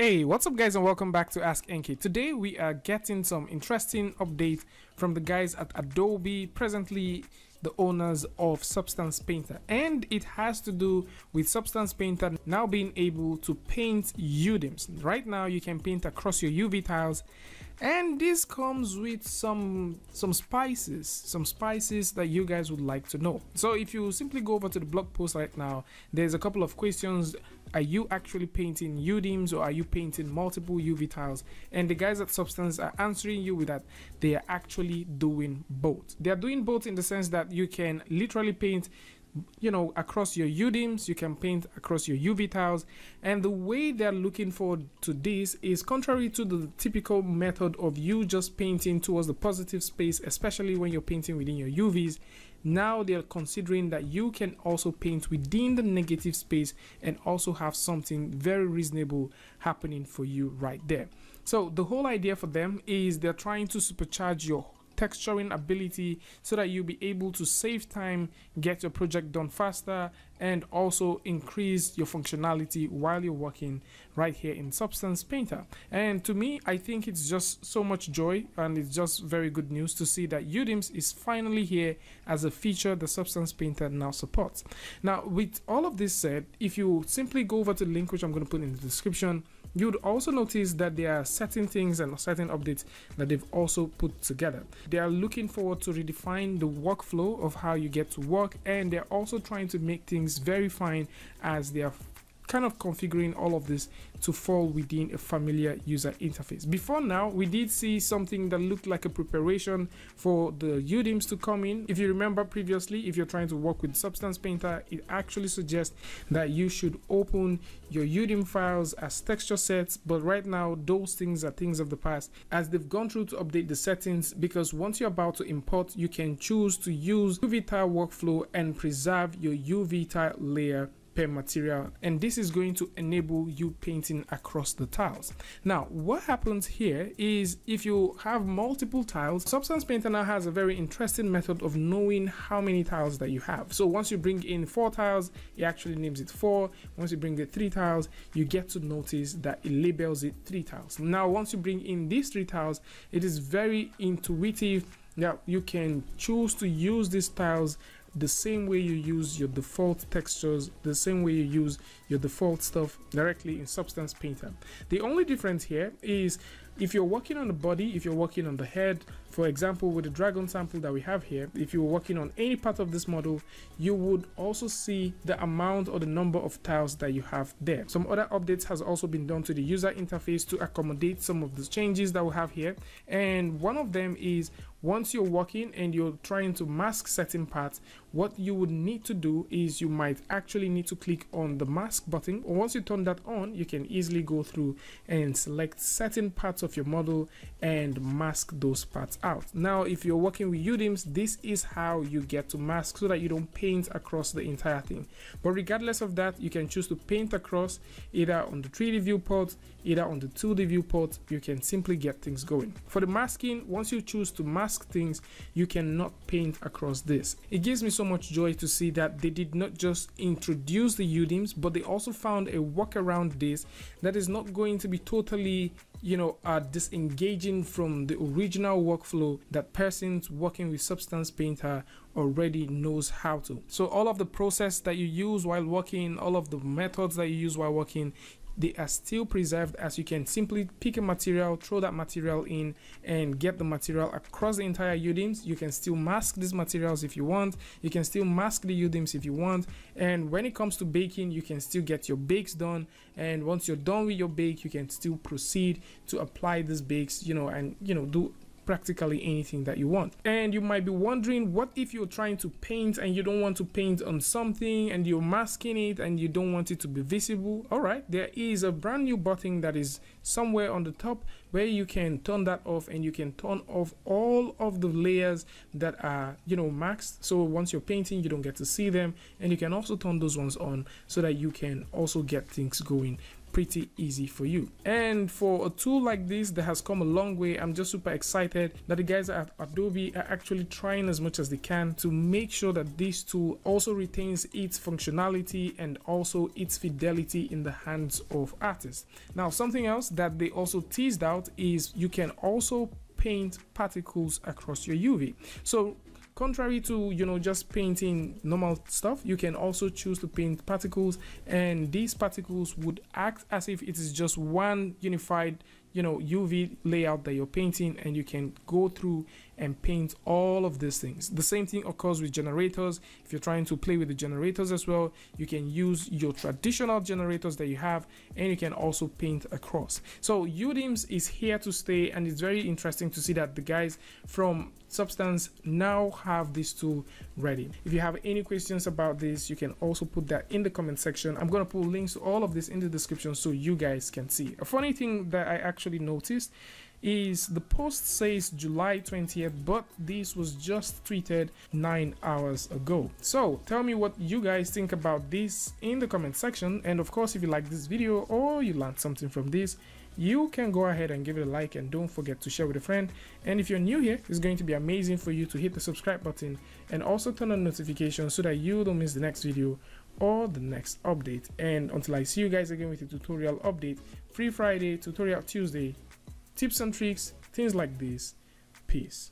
Hey, what's up guys and welcome back to Ask NK. Today we are getting some interesting update from the guys at Adobe, presently the owners of Substance Painter. And it has to do with Substance Painter now being able to paint UDIMs. Right now you can paint across your UV tiles and this comes with some some spices some spices that you guys would like to know so if you simply go over to the blog post right now there's a couple of questions are you actually painting UDIMs or are you painting multiple UV tiles? And the guys at Substance are answering you with that they are actually doing both. They are doing both in the sense that you can literally paint you know across your UDIMs you can paint across your UV tiles. And the way they're looking forward to this is contrary to the typical method of you just painting towards the positive space especially when you're painting within your UVs now they're considering that you can also paint within the negative space and also have something very reasonable happening for you right there. So the whole idea for them is they're trying to supercharge your texturing ability so that you'll be able to save time, get your project done faster, and also increase your functionality while you're working right here in Substance Painter. And to me, I think it's just so much joy and it's just very good news to see that UDIMS is finally here as a feature the Substance Painter now supports. Now, with all of this said, if you simply go over to the link which I'm going to put in the description, You'd also notice that there are certain things and certain updates that they've also put together. They are looking forward to redefine the workflow of how you get to work and they're also trying to make things very fine as they are kind of configuring all of this to fall within a familiar user interface. Before now, we did see something that looked like a preparation for the UDIMs to come in. If you remember previously, if you're trying to work with Substance Painter, it actually suggests that you should open your UDIM files as texture sets, but right now those things are things of the past as they've gone through to update the settings because once you're about to import, you can choose to use UV tile workflow and preserve your UV tile layer material and this is going to enable you painting across the tiles. Now what happens here is if you have multiple tiles substance painter now has a very interesting method of knowing how many tiles that you have. So once you bring in four tiles it actually names it four. Once you bring the three tiles you get to notice that it labels it three tiles. Now once you bring in these three tiles it is very intuitive now you can choose to use these tiles the same way you use your default textures, the same way you use your default stuff directly in Substance Painter. The only difference here is if you're working on the body, if you're working on the head, for example, with the dragon sample that we have here, if you're working on any part of this model, you would also see the amount or the number of tiles that you have there. Some other updates has also been done to the user interface to accommodate some of the changes that we have here. And one of them is once you're working and you're trying to mask certain parts, what you would need to do is you might actually need to click on the mask button. Once you turn that on, you can easily go through and select certain parts of your model and mask those parts out. Now, if you're working with UDIMs, this is how you get to mask so that you don't paint across the entire thing. But regardless of that, you can choose to paint across either on the 3D viewport, either on the 2D viewport, you can simply get things going. For the masking, once you choose to mask things, you cannot paint across this. It gives me so much joy to see that they did not just introduce the UDIMs, but they also found a workaround this that is not going to be totally you know are disengaging from the original workflow that persons working with substance painter already knows how to so all of the process that you use while working all of the methods that you use while working they are still preserved as you can simply pick a material throw that material in and get the material across the entire UDIMs. You can still mask these materials if you want. You can still mask the UDIMs if you want. And when it comes to baking you can still get your bakes done. And once you're done with your bake you can still proceed to apply these bakes you know and you know do practically anything that you want. And you might be wondering what if you're trying to paint and you don't want to paint on something and you're masking it and you don't want it to be visible. All right, there is a brand new button that is somewhere on the top where you can turn that off and you can turn off all of the layers that are you know masked so once you're painting you don't get to see them and you can also turn those ones on so that you can also get things going pretty easy for you. And for a tool like this that has come a long way, I'm just super excited that the guys at Adobe are actually trying as much as they can to make sure that this tool also retains its functionality and also its fidelity in the hands of artists. Now, something else that they also teased out is you can also paint particles across your UV. So contrary to you know just painting normal stuff you can also choose to paint particles and these particles would act as if it is just one unified you know UV layout that you're painting and you can go through and paint all of these things the same thing occurs with generators if you're trying to play with the generators as well you can use your traditional generators that you have and you can also paint across so UDIMS is here to stay and it's very interesting to see that the guys from Substance now have this tool ready. If you have any questions about this, you can also put that in the comment section. I'm going to put links to all of this in the description so you guys can see. A funny thing that I actually noticed is the post says July 20th, but this was just tweeted nine hours ago. So tell me what you guys think about this in the comment section. And of course, if you like this video or you learned something from this, you can go ahead and give it a like and don't forget to share with a friend and if you're new here it's going to be amazing for you to hit the subscribe button and also turn on notifications so that you don't miss the next video or the next update. And until i see you guys again with a tutorial update free friday tutorial tuesday tips and tricks things like this. Peace